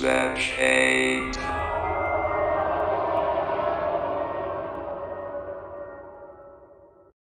Such hate.